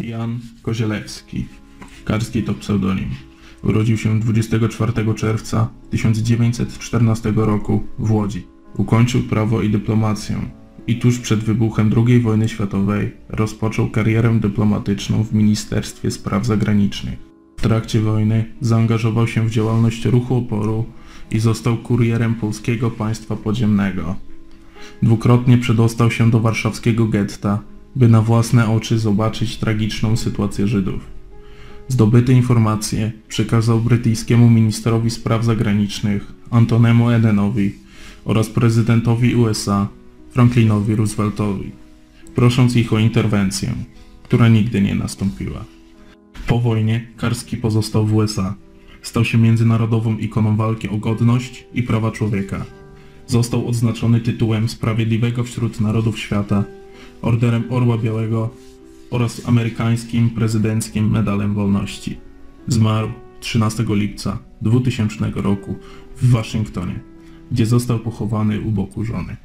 Jan Kozielewski. Karski to pseudonim. Urodził się 24 czerwca 1914 roku w Łodzi. Ukończył prawo i dyplomację i tuż przed wybuchem II wojny światowej rozpoczął karierę dyplomatyczną w Ministerstwie Spraw Zagranicznych. W trakcie wojny zaangażował się w działalność ruchu oporu i został kurierem polskiego państwa podziemnego. Dwukrotnie przedostał się do warszawskiego getta, by na własne oczy zobaczyć tragiczną sytuację Żydów. Zdobyte informacje przekazał brytyjskiemu ministrowi spraw zagranicznych Antonemu Edenowi oraz prezydentowi USA Franklinowi Rooseveltowi, prosząc ich o interwencję, która nigdy nie nastąpiła. Po wojnie Karski pozostał w USA. Stał się międzynarodową ikoną walki o godność i prawa człowieka. Został odznaczony tytułem Sprawiedliwego wśród Narodów Świata, Orderem Orła Białego oraz amerykańskim prezydenckim Medalem Wolności. Zmarł 13 lipca 2000 roku w Waszyngtonie, gdzie został pochowany u boku żony.